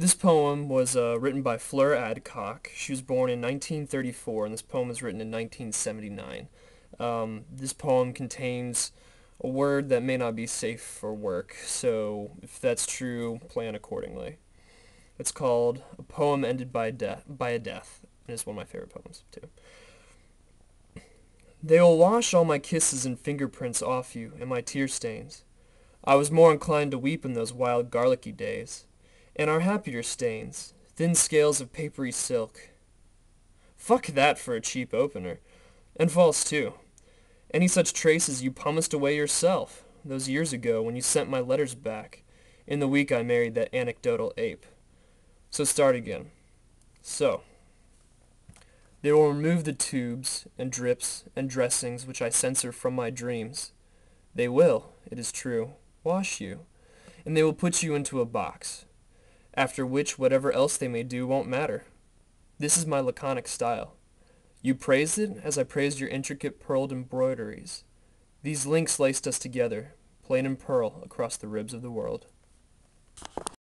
This poem was uh, written by Fleur Adcock. She was born in 1934, and this poem was written in 1979. Um, this poem contains a word that may not be safe for work, so if that's true, plan accordingly. It's called A Poem Ended by, death, by a Death, and it's one of my favorite poems, too. They will wash all my kisses and fingerprints off you, and my tear stains. I was more inclined to weep in those wild garlicky days, and our happier stains, thin scales of papery silk. Fuck that for a cheap opener. And false, too. Any such traces you pumiced away yourself, those years ago when you sent my letters back, in the week I married that anecdotal ape. So start again. So. They will remove the tubes and drips and dressings which I censor from my dreams. They will, it is true, wash you, and they will put you into a box, after which whatever else they may do won't matter. This is my laconic style. You praised it as I praised your intricate pearled embroideries. These links laced us together, plain and purl, across the ribs of the world.